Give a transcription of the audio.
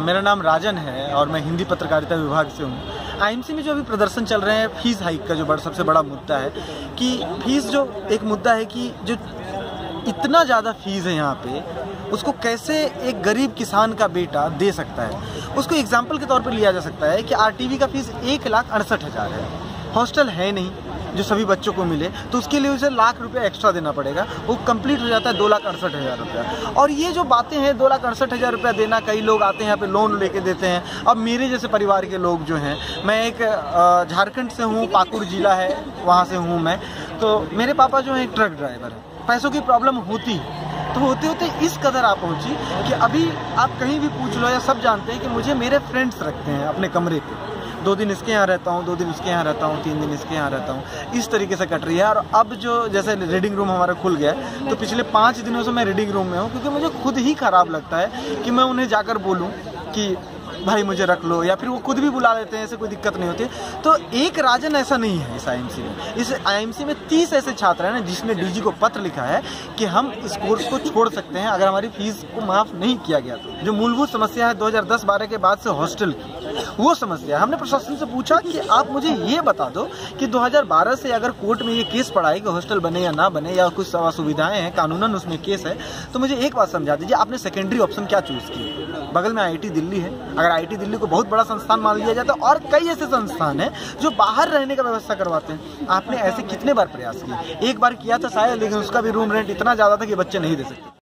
मेरा नाम राजन है और मैं हिंदी पत्रकारिता विभाग से हूँ। आईएमसी में जो अभी प्रदर्शन चल रहे हैं, फ़ीस हाइक का जो बड़ा सबसे बड़ा मुद्दा है कि फ़ीस जो एक मुद्दा है कि जो इतना ज़्यादा फ़ीस है यहाँ पे, उसको कैसे एक गरीब किसान का बेटा दे सकता है? उसको एग्ज़ाम्पल के तौर पर लिया जा सकता है कि आरटीवी का फ़ीस एक लाख अड़सठ हज़ार है। हॉस्टल है नहीं जो सभी बच्चों को मिले तो उसके लिए उसे लाख रुपया एक्स्ट्रा देना पड़ेगा। वो कंप्लीट हो जाता है दो लाख अड़सठ हज़ार रुपया। और ये जो बातें हैं, दो लाख अड़सठ हज़ार रुपया देना, कई लोग आते हैं, यहाँ पे लोन लेके देते हैं। अब मेरे जैसे परिवार के लोग जो हैं, मैं एक झारखंड से हूँ, पाकुड़ जिला है, वहाँ से हूँ मैं। तो मेरे पापा जो है, एक ट्रक ड्राइवर है। पैसों की प्रॉब्लम होती है। तो होते होते इस कदर आप पहुँची कि अभी आप कहीं भी पूछ लो या सब जानते हैं कि मुझे मेरे फ्रेंड्स रखते हैं अपने कमरे पे। दो दिन इसके यहाँ रहता हूँ, दो दिन इसके यहाँ रहता हूँ, तीन दिन इसके यहाँ रहता हूँ। इस तरीके से कट रही है। और अब जो जैसे रीडिंग रूम हमारा खुल गया है तो पिछले पाँच दिनों से मैं रीडिंग रूम में हूँ, क्योंकि मुझे खुद ही ख़राब लगता है कि मैं उन्हें जाकर बोलूँ कि, भाई मुझे रख लो। या फिर वो खुद भी बुला लेते हैं, ऐसे कोई दिक्कत नहीं होती। तो एक राजन ऐसा नहीं है इस आईएमसी में। इस आईएमसी में तीस ऐसे छात्र हैं ना जिसने डीजी को पत्र लिखा है कि हम इस कोर्स को छोड़ सकते हैं, अगर हमारी फ़ीस को माफ़ नहीं किया गया तो। जो मूलभूत समस्या है 2010-12 के बाद से हॉस्टल की। वो समस्या हमने प्रशासन से पूछा कि आप मुझे ये बता दो कि 2012 से अगर कोर्ट में ये केस पड़ा है कि हॉस्टल बने या ना बने या कुछ सुविधाएँ हैं, कानूनन उसमें केस है तो मुझे एक बात समझा दीजिए, आपने सेकेंडरी ऑप्शन क्या चूज़ किया बगल में आईआईटी दिल्ली है। अगर आईआईटी दिल्ली को बहुत बड़ा संस्थान मान लिया जाता तो और कई ऐसे संस्थान हैं जो बाहर रहने का व्यवस्था करवाते हैं। आपने ऐसे कितने बार प्रयास किए? एक बार किया था शायद, लेकिन उसका भी रूम रेंट इतना ज़्यादा था कि बच्चे नहीं दे सकते।